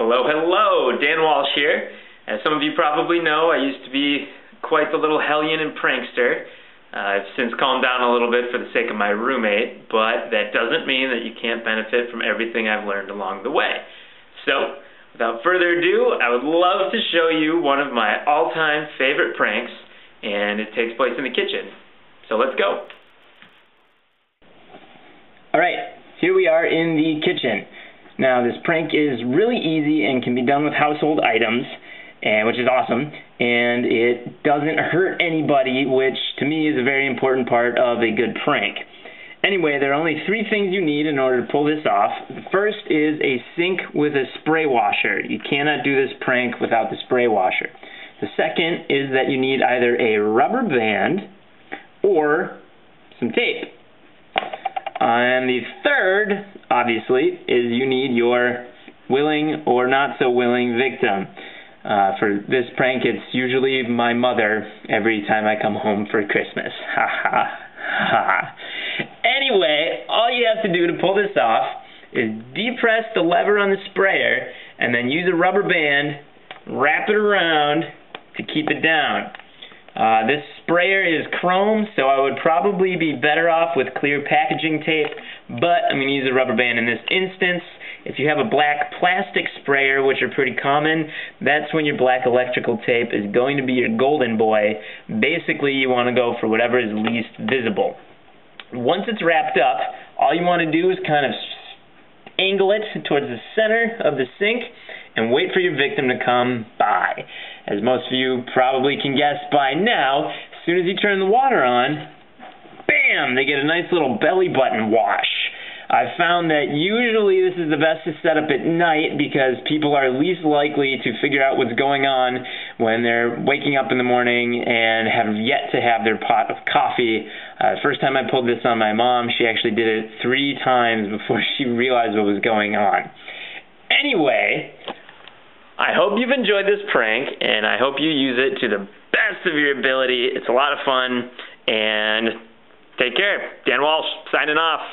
Hello, hello, Dan Walsh here. As some of you probably know, I used to be quite the little hellion and prankster. Uh, I've since calmed down a little bit for the sake of my roommate, but that doesn't mean that you can't benefit from everything I've learned along the way. So, without further ado, I would love to show you one of my all-time favorite pranks, and it takes place in the kitchen. So let's go. Alright, here we are in the kitchen. Now, this prank is really easy and can be done with household items, and which is awesome. And it doesn't hurt anybody, which to me is a very important part of a good prank. Anyway, there are only three things you need in order to pull this off. The first is a sink with a spray washer. You cannot do this prank without the spray washer. The second is that you need either a rubber band or some tape. And the third, obviously, is you need your willing or not so willing victim. Uh, for this prank, it's usually my mother every time I come home for Christmas. Ha ha ha. Anyway, all you have to do to pull this off is depress the lever on the sprayer and then use a rubber band, wrap it around to keep it down. Uh, this sprayer is chrome, so I would probably be better off with clear packaging tape, but I'm going to use a rubber band in this instance. If you have a black plastic sprayer, which are pretty common, that's when your black electrical tape is going to be your golden boy. Basically, you want to go for whatever is least visible. Once it's wrapped up, all you want to do is kind of angle it towards the center of the sink and wait for your victim to come by. As most of you probably can guess by now, as soon as you turn the water on, bam, they get a nice little belly button wash. I've found that usually this is the best to set up at night because people are least likely to figure out what's going on when they're waking up in the morning and have yet to have their pot of coffee. Uh, first time I pulled this on my mom, she actually did it three times before she realized what was going on. Anyway, I hope you've enjoyed this prank, and I hope you use it to the best of your ability. It's a lot of fun, and take care. Dan Walsh, signing off.